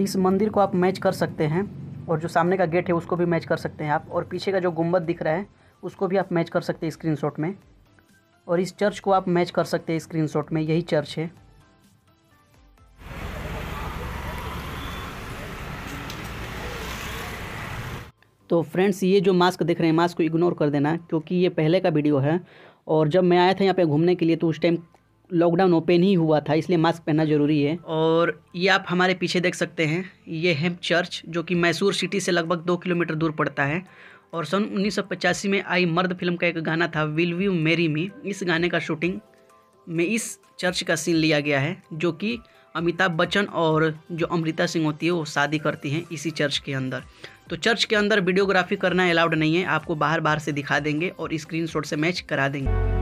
तो इस मंदिर को आप मैच कर सकते हैं और जो सामने का गेट है उसको भी मैच कर सकते हैं आप और पीछे का जो गुंबद दिख रहा है उसको भी आप मैच कर सकते हैं स्क्रीनशॉट में और इस चर्च को आप मैच कर सकते हैं स्क्रीनशॉट में, यही चर्च है। तो फ्रेंड्स, ये जो मास्क देख रहे हैं, मास्क को इग्नोर कर देना, क्योंकि ये पहले का वीडियो है और जब मैं आया था यहाँ पे घूमने के लिए तो उस टाइम लॉकडाउन ओपन ही हुआ था, इसलिए मास्क पहनना ज़रूरी है। और ये आप हमारे पीछे देख सकते हैं, ये है चर्च जो कि मैसूर सिटी से लगभग दो किलोमीटर दूर पड़ता है। और सन उन्नीस सौ पचासी में आई मर्द फ़िल्म का एक गाना था विल व्यू मेरी मी इस गाने का शूटिंग में इस चर्च का सीन लिया गया है, जो कि अमिताभ बच्चन और जो अमृता सिंह होती है, वो शादी करती हैं इसी चर्च के अंदर। तो चर्च के अंदर वीडियोग्राफी करना अलाउड नहीं है, आपको बाहर बाहर से दिखा देंगे और स्क्रीनशॉट से मैच करा देंगे।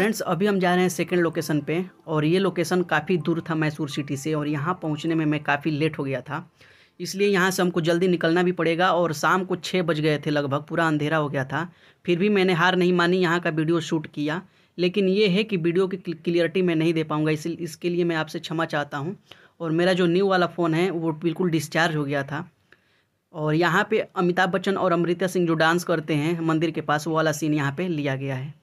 फ्रेंड्स अभी हम जा रहे हैं सेकेंड लोकेशन पे और ये लोकेशन काफ़ी दूर था मैसूर सिटी से और यहाँ पहुँचने में मैं काफ़ी लेट हो गया था। इसलिए यहाँ से हमको जल्दी निकलना भी पड़ेगा और शाम को छः बज गए थे लगभग, पूरा अंधेरा हो गया था। फिर भी मैंने हार नहीं मानी, यहाँ का वीडियो शूट किया। लेकिन ये है कि वीडियो की क्लियरिटी मैं नहीं दे पाऊँगा, इस इसके लिए मैं आपसे क्षमा चाहता हूँ। और मेरा जो न्यू वाला फ़ोन है, वो बिल्कुल डिस्चार्ज हो गया था। और यहाँ पे अमिताभ बच्चन और अमृता सिंह जो डांस करते हैं, मंदिर के पास, वो वाला सीन यहाँ पे लिया गया है।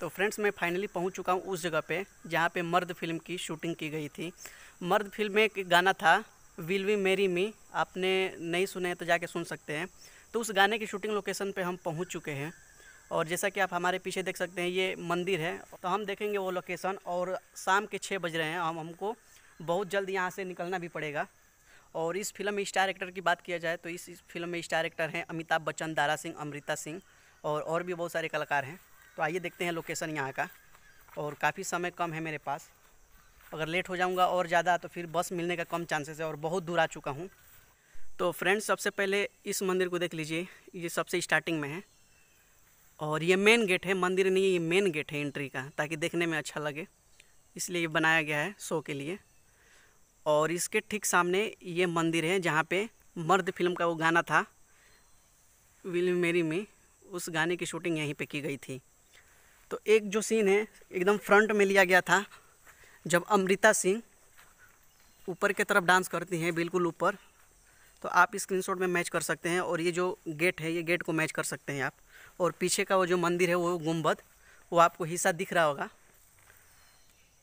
तो फ्रेंड्स मैं फाइनली पहुँच चुका हूँ उस जगह पे जहाँ पे मर्द फ़िल्म की शूटिंग की गई थी। मर्द फ़िल्म में एक गाना था विल वी मेरी मी आपने नहीं सुने तो जाके सुन सकते हैं। तो उस गाने की शूटिंग लोकेशन पे हम पहुँच चुके हैं। और जैसा कि आप हमारे पीछे देख सकते हैं ये मंदिर है। तो हम देखेंगे वो लोकेशन और शाम के छः बज रहे हैं। हम हमको बहुत जल्द यहाँ से निकलना भी पड़ेगा। और इस फ़िल्म में स्टार एक्टर की बात किया जाए तो इस, इस फ़िल्म में स्टार एक्टर हैं अमिताभ बच्चन दारा सिंह अमृता सिंह और और भी बहुत सारे कलाकार हैं। तो आइए देखते हैं लोकेशन यहाँ का। और काफ़ी समय कम है मेरे पास। अगर लेट हो जाऊँगा और ज़्यादा तो फिर बस मिलने का कम चांसेस है और बहुत दूर आ चुका हूँ। तो फ्रेंड्स सबसे पहले इस मंदिर को देख लीजिए। ये सबसे स्टार्टिंग में है। और ये मेन गेट है। मंदिर नहीं, ये मेन गेट है एंट्री का, ताकि देखने में अच्छा लगे। इसलिए ये बनाया गया है शो के लिए। और इसके ठीक सामने ये मंदिर है, जहाँ पे मर्द फ़िल्म का वो गाना था। विल मेरी में उस गाने की शूटिंग यहीं पे की गई थी। तो एक जो सीन है, एकदम फ्रंट में लिया गया था, जब अमृता सिंह ऊपर की तरफ़ डांस करती हैं, बिल्कुल ऊपर तो आप स्क्रीनशॉट में मैच कर सकते हैं और ये जो गेट है, ये गेट को मैच कर सकते हैं आप। और पीछे का वो जो मंदिर है, वो गुंबद, वो आपको हिस्सा दिख रहा होगा।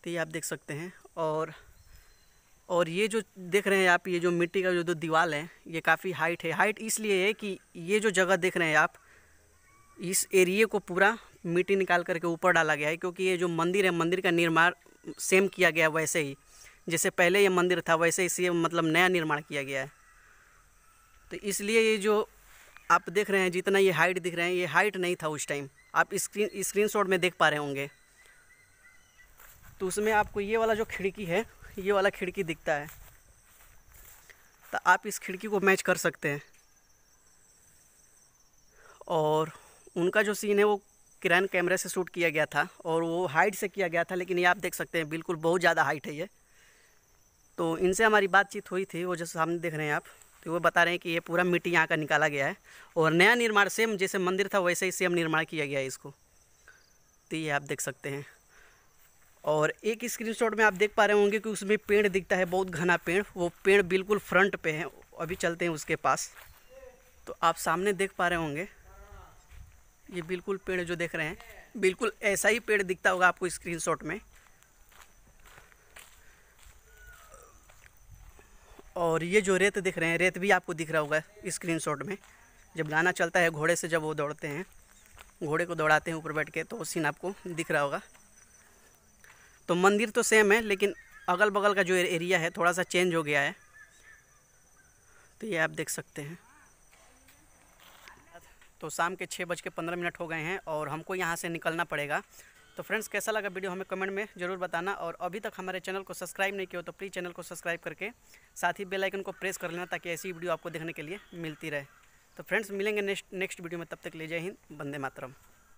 तो ये आप देख सकते हैं और और ये जो देख रहे हैं आप, ये जो मिट्टी का जो दो दीवार है, ये काफ़ी हाइट है। हाइट इसलिए है कि ये जो जगह देख रहे हैं आप, इस एरिए को पूरा मिट्टी निकाल करके ऊपर डाला गया है, क्योंकि ये जो मंदिर है, मंदिर का निर्माण सेम किया गया वैसे ही। जैसे पहले ये मंदिर था, वैसे इसी मतलब नया निर्माण किया गया है। तो इसलिए ये जो आप देख रहे हैं, जितना ये हाइट दिख रहे हैं, ये हाइट नहीं था उस टाइम आप स्क्रीन स्क्रीन शॉट में देख पा रहे होंगे। तो उसमें आपको ये वाला जो खिड़की है, ये वाला खिड़की दिखता है। तो आप इस खिड़की को मैच कर सकते हैं। और उनका जो सीन है, वो किरण कैमरे से शूट किया गया था और वो हाइट से किया गया था, लेकिन ये आप देख सकते हैं, बिल्कुल बहुत ज़्यादा हाइट है ये। तो इनसे हमारी बातचीत हुई थी, वो जो सामने देख रहे हैं आप तो वो बता रहे हैं कि ये पूरा मिट्टी यहाँ का निकाला गया है और नया निर्माण, सेम जैसे मंदिर था, वैसे ही सेम निर्माण किया गया है इसको। तो ये आप देख सकते हैं। और एक स्क्रीनशॉट में आप देख पा रहे होंगे कि उसमें पेड़ दिखता है, बहुत घना पेड़, वो पेड़ बिल्कुल फ्रंट पे है, अभी चलते हैं उसके पास। तो आप सामने देख पा रहे होंगे ये बिल्कुल पेड़ जो देख रहे हैं, बिल्कुल ऐसा ही पेड़ दिखता होगा आपको स्क्रीनशॉट में। और ये जो रेत दिख रहे हैं, रेत भी आपको दिख रहा होगा स्क्रीनशॉट में। जब गाना चलता है घोड़े से जब वो दौड़ते हैं, घोड़े को दौड़ाते हैं ऊपर बैठ के तो वो सीन आपको दिख रहा होगा। तो मंदिर तो सेम है, लेकिन अगल बगल का जो एरिया है, थोड़ा सा चेंज हो गया है। तो ये आप देख सकते हैं। तो शाम के छः बज के पंद्रह मिनट हो गए हैं और हमको यहाँ से निकलना पड़ेगा। तो फ्रेंड्स, कैसा लगा वीडियो हमें कमेंट में ज़रूर बताना और अभी तक हमारे चैनल को सब्सक्राइब नहीं किया तो प्लीज़ चैनल को सब्सक्राइब करके साथ ही बेल आइकन को प्रेस कर लेना ताकि ऐसी वीडियो आपको देखने के लिए मिलती रहे। तो फ्रेंड्स, मिलेंगे नेक्स्ट नेक्स्ट वीडियो में, तब तक ले जय हिंद बंदे मातरम।